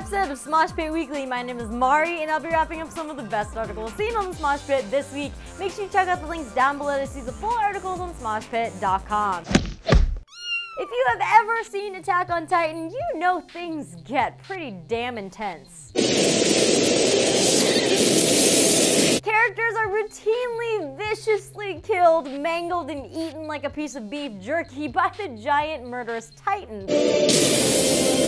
episode of Smosh Pit Weekly. My name is Mari, and I'll be wrapping up some of the best articles seen on the Smosh Pit this week. Make sure you check out the links down below to see the full articles on SmoshPit.com. If you have ever seen Attack on Titan, you know things get pretty damn intense. Characters are routinely viciously killed, mangled, and eaten like a piece of beef jerky by the giant murderous titans.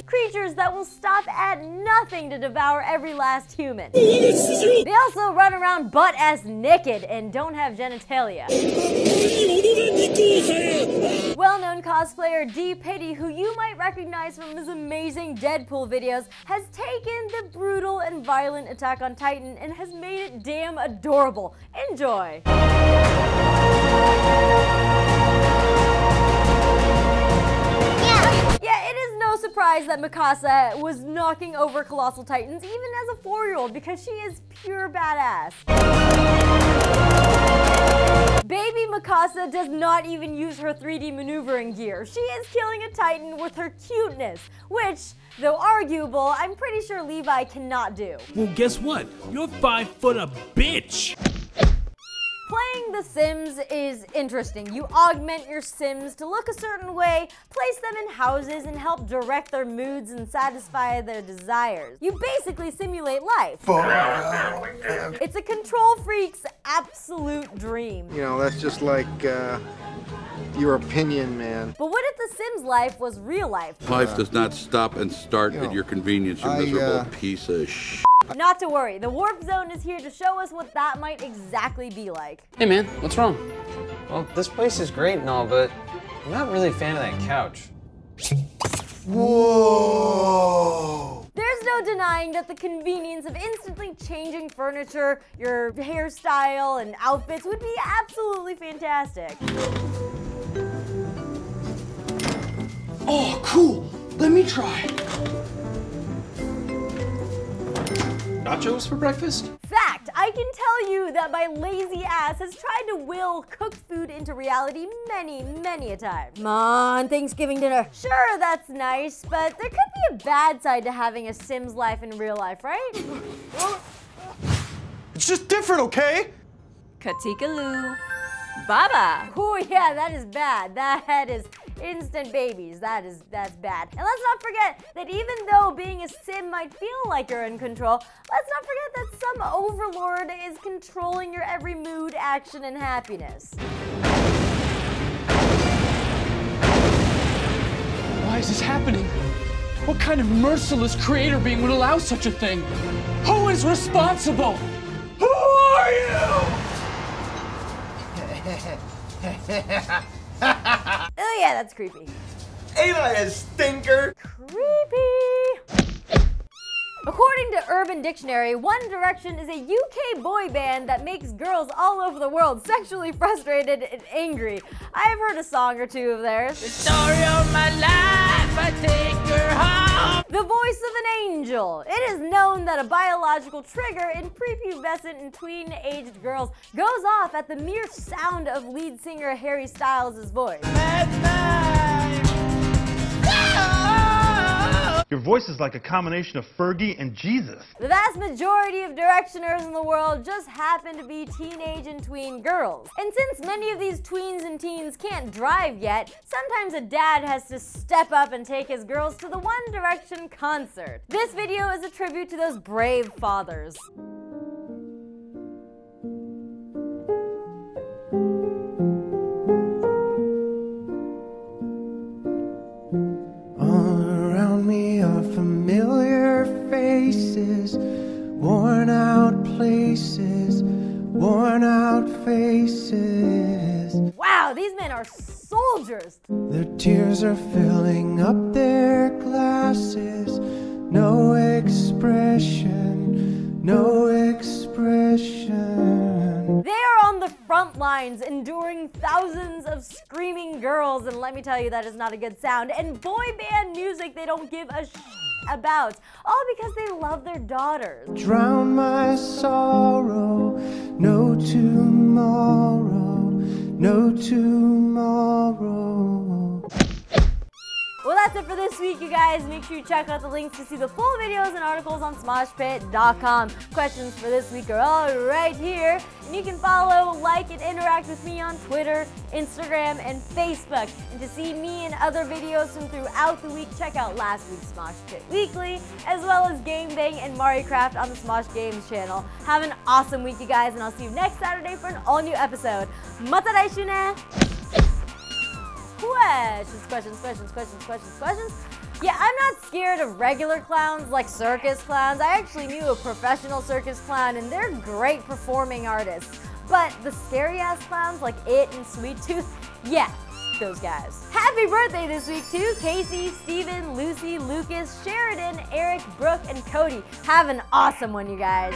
Creatures that will stop at nothing to devour every last human. They also run around butt ass naked and don't have genitalia. Cosplayer D. Piddy, who you might recognize from his amazing Deadpool videos, has taken the brutal and violent Attack on Titan and has made it damn adorable. Enjoy! Yeah, it is no surprise that Mikasa was knocking over Colossal Titans even as a four-year-old because she is pure badass. Baby Mikasa does not even use her 3D maneuvering gear. She is killing a Titan with her cuteness, which, though arguable, I'm pretty sure Levi cannot do. Well, guess what? You're five foot a bitch. Playing The Sims is interesting. You augment your Sims to look a certain way, place them in houses, and help direct their moods and satisfy their desires. You basically simulate life. It's a control freak's absolute dream. You know, that's just like uh, your opinion, man. But what if The Sims life was real life? Life does not stop and start know, at your convenience, you I, miserable uh, piece of sh. Not to worry, the Warp Zone is here to show us what that might exactly be like. Hey man, what's wrong? Well, this place is great and all, but I'm not really a fan of that couch. Whoa! There's no denying that the convenience of instantly changing furniture, your hairstyle, and outfits would be absolutely fantastic. Oh, cool. Let me try. Nachos for breakfast? Fact, I can tell you that my lazy ass has tried to will cooked food into reality many, many a time. Come on, Thanksgiving dinner. Sure, that's nice, but there could be a bad side to having a Sims life in real life, right? It's just different, okay? Katika Katikaloo. Baba. Oh yeah, that is bad. That is instant babies. That is that's bad. And let's not forget that even though being a sim might feel like you're in control, let's not forget that some overlord is controlling your every mood, action, and happiness. Why is this happening? What kind of merciless creator being would allow such a thing? Who is responsible? Oh yeah, that's creepy. Ain't I a stinker? Creepy. According to Urban Dictionary, One Direction is a UK boy band that makes girls all over the world sexually frustrated and angry. I've heard a song or two of theirs. The Story of my life, I take her home. The voice of an angel. It is known that a biological trigger in prepubescent and tween-aged girls goes off at the mere sound of lead singer Harry Styles' voice. Your voice is like a combination of Fergie and Jesus. The vast majority of directioners in the world just happen to be teenage and tween girls. And since many of these tweens and teens can't drive yet, sometimes a dad has to step up and take his girls to the One Direction concert. This video is a tribute to those brave fathers. Worn out faces. Wow, these men are soldiers. Their tears are filling up their glasses. No expression, no expression. They are on the front lines enduring thousands of screaming girls, and let me tell you, that is not a good sound. And boy band music they don't give a sh- about, all because they love their daughters. Drown my sorrow, no tomorrow, no tomorrow. That's it for this week, you guys. Make sure you check out the links to see the full videos and articles on SmoshPit.com. Questions for this week are all right here. And you can follow, like, and interact with me on Twitter, Instagram, and Facebook. And to see me and other videos from throughout the week, check out last week's Smosh Pit Weekly, as well as Game Bang and Mario Craft on the Smosh Games channel. Have an awesome week, you guys, and I'll see you next Saturday for an all-new episode. Mata ne! Questions, questions, questions, questions, questions, questions. Yeah, I'm not scared of regular clowns like circus clowns. I actually knew a professional circus clown and they're great performing artists. But the scary ass clowns like It and Sweet Tooth, yeah, those guys. Happy birthday this week to Casey, Steven, Lucy, Lucas, Sheridan, Eric, Brooke, and Cody. Have an awesome one, you guys.